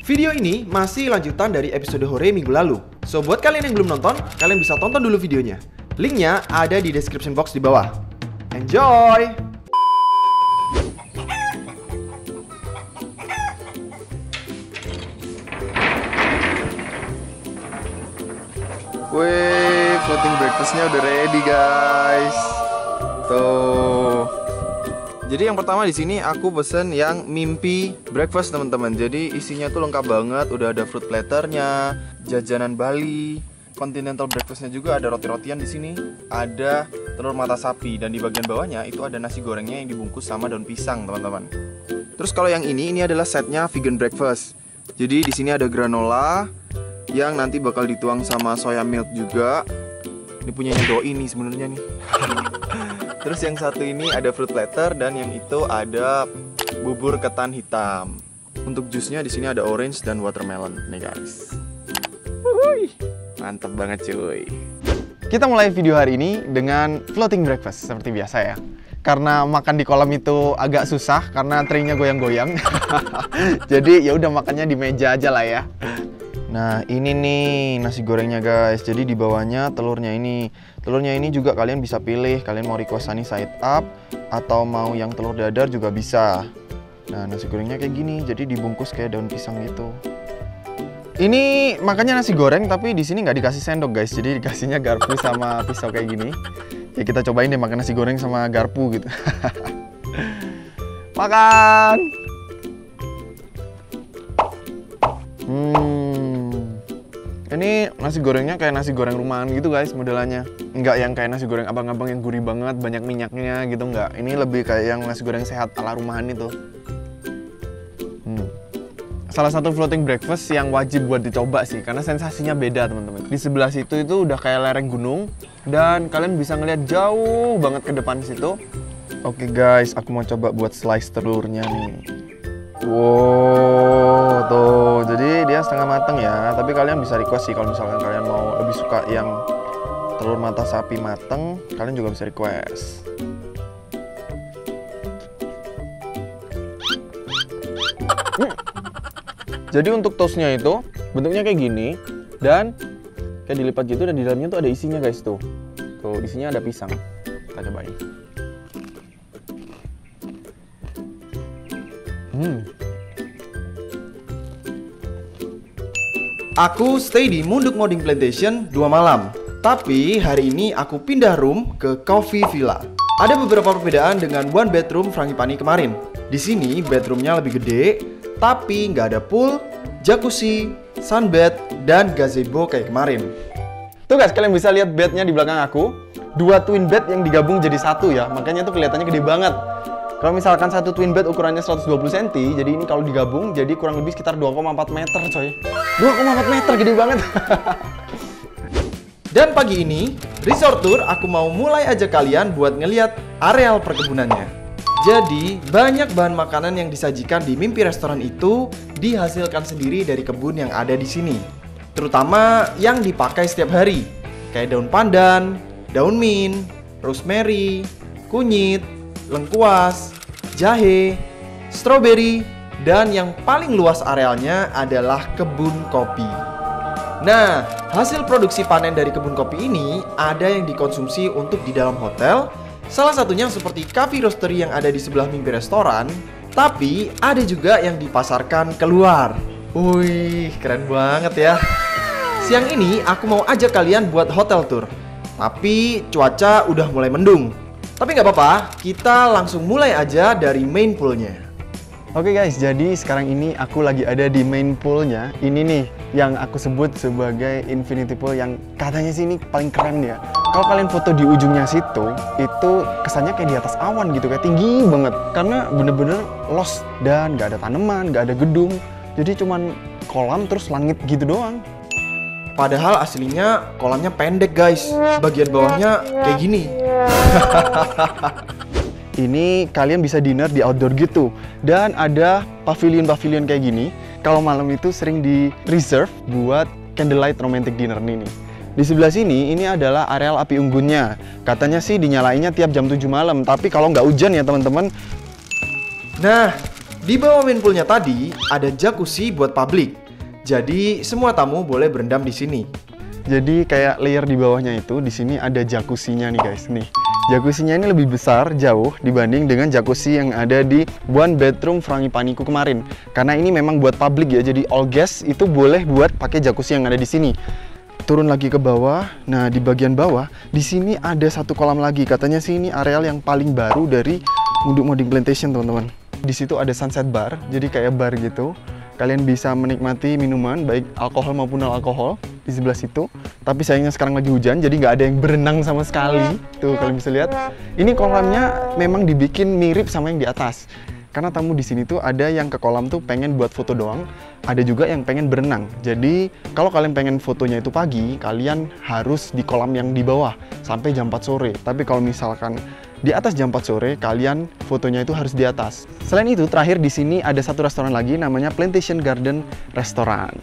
Video ini masih lanjutan dari episode Hore minggu lalu. So, buat kalian yang belum nonton, kalian bisa tonton dulu videonya. Linknya ada di description box di bawah. Enjoy! Wih, floating breakfastnya udah ready guys. Tuh. Jadi yang pertama di sini aku pesen yang mimpi breakfast teman-teman. Jadi isinya tuh lengkap banget. Udah ada fruit platternya, jajanan Bali, continental breakfastnya juga ada roti-rotian di sini. Ada telur mata sapi dan di bagian bawahnya itu ada nasi gorengnya yang dibungkus sama daun pisang teman-teman. Terus kalau yang ini ini adalah setnya vegan breakfast. Jadi di sini ada granola yang nanti bakal dituang sama soya milk juga. Ini punyanya doi nih sebenarnya nih. Terus yang satu ini ada fruit platter dan yang itu ada bubur ketan hitam. Untuk jusnya di sini ada orange dan watermelon nih guys. Wuhui, mantap banget cuy. Kita mulai video hari ini dengan floating breakfast seperti biasa ya. Karena makan di kolam itu agak susah karena tray-nya goyang-goyang. Jadi ya udah makannya di meja aja lah ya. Nah ini nih nasi gorengnya guys. Jadi di bawahnya telurnya ini. Telurnya ini juga kalian bisa pilih. Kalian mau request sunny side up Atau mau yang telur dadar juga bisa. Nah nasi gorengnya kayak gini. Jadi dibungkus kayak daun pisang gitu. Ini makannya nasi goreng tapi di sini nggak dikasih sendok guys. Jadi dikasihnya garpu sama pisau kayak gini. Ya kita cobain deh makan nasi goreng sama garpu gitu. Makan! Hmm. Ini nasi gorengnya kayak nasi goreng rumahan gitu guys modelannya. Enggak yang kayak nasi goreng abang-abang yang gurih banget, banyak minyaknya gitu enggak. Ini lebih kayak yang nasi goreng sehat ala rumahan itu. Hmm. Salah satu floating breakfast yang wajib buat dicoba sih karena sensasinya beda teman-teman. Di sebelah situ itu udah kayak lereng gunung dan kalian bisa ngeliat jauh banget ke depan situ. Oke guys, aku mau coba buat slice telurnya nih. Wow, tuh. Setengah mateng ya. Tapi kalian bisa request sih kalau misalkan kalian mau lebih suka yang telur mata sapi mateng, kalian juga bisa request. Hmm. Jadi untuk toastnya itu bentuknya kayak gini dan kayak dilipat gitu dan di dalamnya tuh ada isinya guys tuh. Tuh isinya ada pisang. Kita cobain. Hmm. Aku stay di Munduk Modding Plantation 2 malam. Tapi hari ini aku pindah room ke Coffee Villa. Ada beberapa perbedaan dengan one bedroom Frangipani kemarin. Di sini bedroomnya lebih gede, tapi nggak ada pool, jacuzzi, sunbed, dan gazebo kayak kemarin. Tuh guys, kalian bisa lihat bednya di belakang aku. Dua twin bed yang digabung jadi satu ya, makanya tuh kelihatannya gede banget. Kalau misalkan satu twin bed ukurannya 120 cm, jadi ini kalau digabung jadi kurang lebih sekitar 2,4 meter coy. 2,4 meter gede banget. Dan pagi ini, Resort Tour aku mau mulai ajak kalian buat ngeliat areal perkebunannya. Jadi, banyak bahan makanan yang disajikan di mimpi restoran itu dihasilkan sendiri dari kebun yang ada di sini. Terutama yang dipakai setiap hari, kayak daun pandan, daun mint, rosemary, kunyit, lengkuas, jahe, stroberi, dan yang paling luas arealnya adalah kebun kopi. Nah, hasil produksi panen dari kebun kopi ini ada yang dikonsumsi untuk di dalam hotel, salah satunya seperti coffee roastery yang ada di sebelah mimpi restoran, tapi ada juga yang dipasarkan keluar. Wih, keren banget ya. Siang ini aku mau ajak kalian buat hotel tour. Tapi cuaca udah mulai mendung. Tapi nggak apa-apa, kita langsung mulai aja dari main poolnya. Oke guys, jadi sekarang ini aku lagi ada di main poolnya. Ini nih yang aku sebut sebagai infinity pool yang katanya sih ini paling keren ya. Kalau kalian foto di ujungnya situ, itu kesannya kayak di atas awan gitu, kayak tinggi banget. Karena bener-bener lost dan nggak ada tanaman, nggak ada gedung. Jadi cuman kolam terus langit gitu doang. Padahal aslinya kolamnya pendek guys. Bagian bawahnya kayak gini. Ini kalian bisa dinner di outdoor gitu dan ada pavilion-pavilion kayak gini. Kalau malam itu sering di reserve buat candlelight romantic dinner nih. nih. Di sebelah sini ini adalah areal api unggunnya. Katanya sih dinyalainnya tiap jam 7 malam, tapi kalau nggak hujan ya teman-teman. Nah, Di bawah main poolnya tadi ada jacuzzi buat publik. Jadi semua tamu boleh berendam di sini. Jadi kayak layer di bawahnya itu di sini ada jacuzzi-nya nih guys. Nih. Jacuzzi-nya ini lebih besar jauh dibanding dengan jacuzzi yang ada di one bedroom Frangipaniku kemarin. Karena ini memang buat publik ya. Jadi all guest itu boleh buat pakai jacuzzi yang ada di sini. Turun lagi ke bawah. Nah, di bagian bawah di sini ada satu kolam lagi. Katanya sih ini areal yang paling baru dari Munduk Modding Plantation, teman-teman. Di situ ada sunset bar, jadi kayak bar gitu. Kalian bisa menikmati minuman baik alkohol maupun non alkohol di sebelah situ. Tapi sayangnya sekarang lagi hujan, jadi nggak ada yang berenang sama sekali. Tuh kalian bisa lihat. Ini kolamnya memang dibikin mirip sama yang di atas. Karena tamu di sini tuh ada yang ke kolam tuh pengen buat foto doang, ada juga yang pengen berenang. Jadi kalau kalian pengen fotonya itu pagi, kalian harus di kolam yang di bawah sampai jam 4 sore. Tapi kalau misalkan di atas jam 4 sore, kalian fotonya itu harus di atas. Selain itu, terakhir di sini ada satu restoran lagi namanya Plantation Garden Restaurant.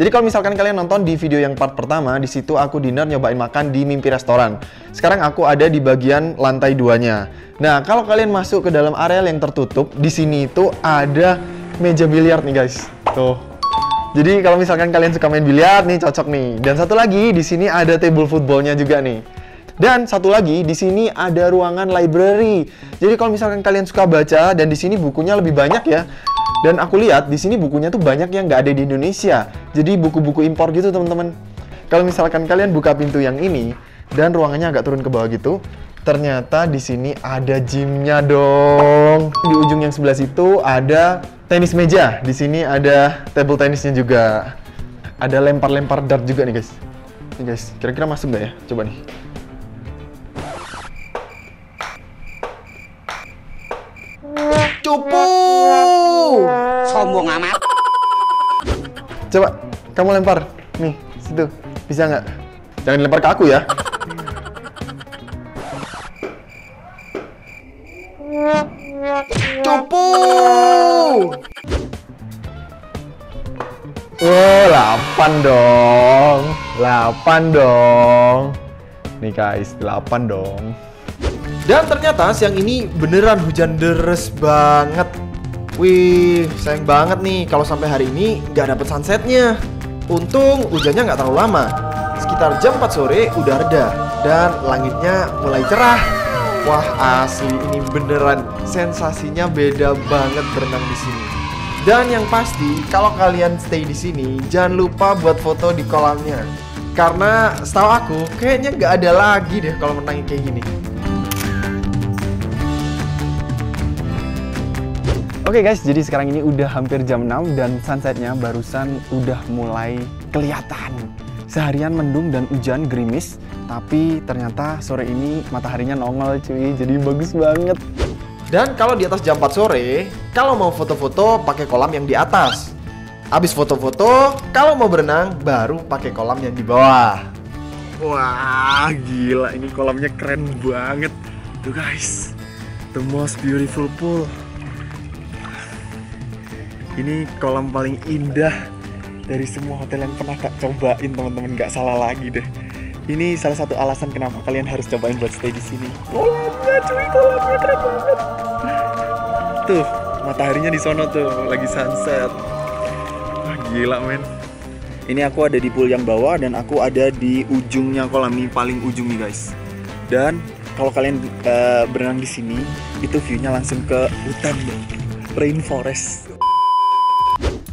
Jadi kalau misalkan kalian nonton di video yang part pertama, di situ aku dinner nyobain makan di Mimpi Restoran. Sekarang aku ada di bagian lantai duanya. Nah, kalau kalian masuk ke dalam area yang tertutup, di sini itu ada meja biliar nih guys. Tuh. Jadi kalau misalkan kalian suka main biliar nih cocok nih. Dan satu lagi di sini ada table footballnya juga nih. Dan satu lagi di sini ada ruangan library. Jadi kalau misalkan kalian suka baca dan di sini bukunya lebih banyak ya. Dan aku lihat di sini bukunya tuh banyak yang nggak ada di Indonesia. Jadi buku-buku impor gitu teman-teman. Kalau misalkan kalian buka pintu yang ini dan ruangannya agak turun ke bawah gitu, ternyata di sini ada gymnya dong. Di ujung yang sebelah situ ada tenis meja. Di sini ada table tenisnya juga. Ada lempar-lempar dart juga nih guys. Nih guys, kira-kira masuk nggak ya? Coba nih. Cupu! sombong amat Coba kamu lempar. Nih, situ. Bisa nggak? Jangan lempar ke aku ya. Cupu! Oh, 8 dong. 8 dong. Nih guys, 8 dong. Dan ternyata siang ini beneran hujan deres banget. Wih, sayang banget nih kalau sampai hari ini nggak dapet sunsetnya. Untung hujannya nggak terlalu lama. Sekitar jam 4 sore udah reda dan langitnya mulai cerah. Wah asli ini beneran sensasinya beda banget berenang di sini. Dan yang pasti kalau kalian stay di sini jangan lupa buat foto di kolamnya. Karena setahu aku kayaknya nggak ada lagi deh kalau menangin kayak gini. Oke guys, jadi sekarang ini udah hampir jam 6 dan sunsetnya barusan udah mulai kelihatan. Seharian mendung dan hujan gerimis, tapi ternyata sore ini mataharinya nongol cuy, jadi bagus banget. Dan kalau di atas jam 4 sore, kalau mau foto-foto pakai kolam yang di atas. Abis foto-foto, kalau mau berenang baru pakai kolam yang di bawah. Wah, gila ini kolamnya keren banget. Tuh guys, the most beautiful pool. Ini kolam paling indah dari semua hotel yang pernah kak cobain teman-teman nggak salah lagi deh. Ini salah satu alasan kenapa kalian harus cobain buat stay di sini. Kolamnya cuy, kolamnya keren banget. Tuh, mataharinya di sono tuh lagi sunset. Wah, gila men. Ini aku ada di pool yang bawah dan aku ada di ujungnya kolam ini paling ujung nih guys. Dan kalau kalian eh, berenang di sini, itu view-nya langsung ke hutan deh. Rainforest.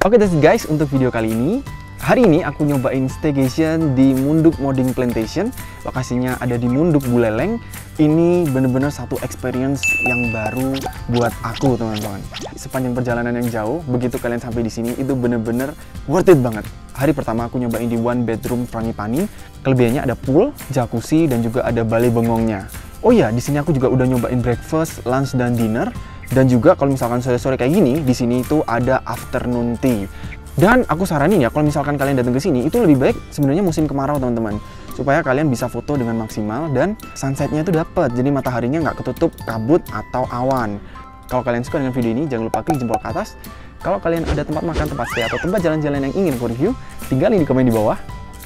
Oke it guys untuk video kali ini. Hari ini aku nyobain staycation di Munduk Modding Plantation. Lokasinya ada di Munduk Buleleng. Ini bener-bener satu experience yang baru buat aku teman-teman. Sepanjang perjalanan yang jauh, begitu kalian sampai di sini itu bener-bener worth it banget. Hari pertama aku nyobain di one bedroom Frangipani. Kelebihannya ada pool, jacuzzi, dan juga ada balai bengongnya. Oh iya, di sini aku juga udah nyobain breakfast, lunch, dan dinner. Dan juga kalau misalkan sore-sore kayak gini, di sini itu ada afternoon tea. Dan aku saranin ya, kalau misalkan kalian datang ke sini, itu lebih baik sebenarnya musim kemarau teman-teman. Supaya kalian bisa foto dengan maksimal dan sunsetnya itu dapat. Jadi mataharinya nggak ketutup kabut atau awan. Kalau kalian suka dengan video ini, jangan lupa klik jempol ke atas. Kalau kalian ada tempat makan, tempat stay, atau tempat jalan-jalan yang ingin aku review, tinggalin di komen di bawah.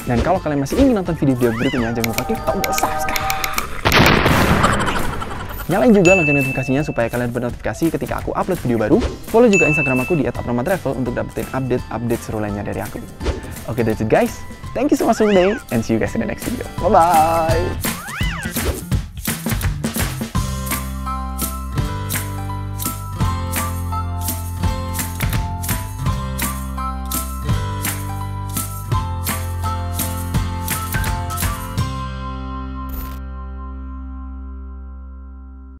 Dan kalau kalian masih ingin nonton video-video berikutnya, jangan lupa klik tombol subscribe. Nyalain juga lonceng notifikasinya supaya kalian bernotifikasi ketika aku upload video baru. Follow juga Instagram aku di @abnormaltravel untuk dapetin update-update seru lainnya dari aku. Oke, that's it guys. Thank you so much for today and see you guys in the next video. Bye bye.